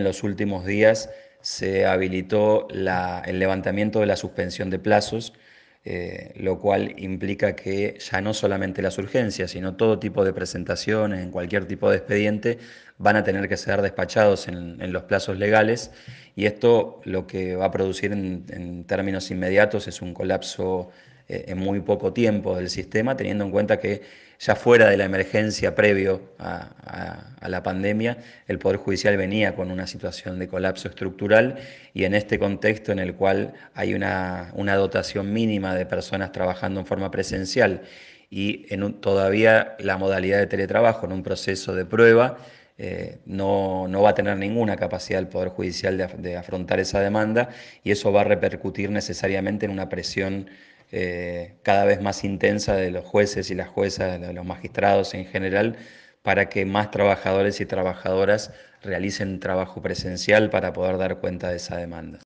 En los últimos días se habilitó el levantamiento de la suspensión de plazos, eh, lo cual implica que ya no solamente las urgencias, sino todo tipo de presentaciones, en cualquier tipo de expediente, van a tener que ser despachados en, los plazos legales. Y esto lo que va a producir en términos inmediatos es un colapso en muy poco tiempo del sistema, teniendo en cuenta que ya fuera de la emergencia previo a, la pandemia, el Poder Judicial venía con una situación de colapso estructural y en este contexto en el cual hay una, dotación mínima de personas trabajando en forma presencial y en todavía la modalidad de teletrabajo en un proceso de prueba, eh, no, va a tener ninguna capacidad el Poder Judicial de, afrontar esa demanda y eso va a repercutir necesariamente en una presión eh, cada vez más intensa de los jueces y las juezas, de los magistrados en general, para que más trabajadores y trabajadoras realicen trabajo presencial para poder dar cuenta de esa demanda.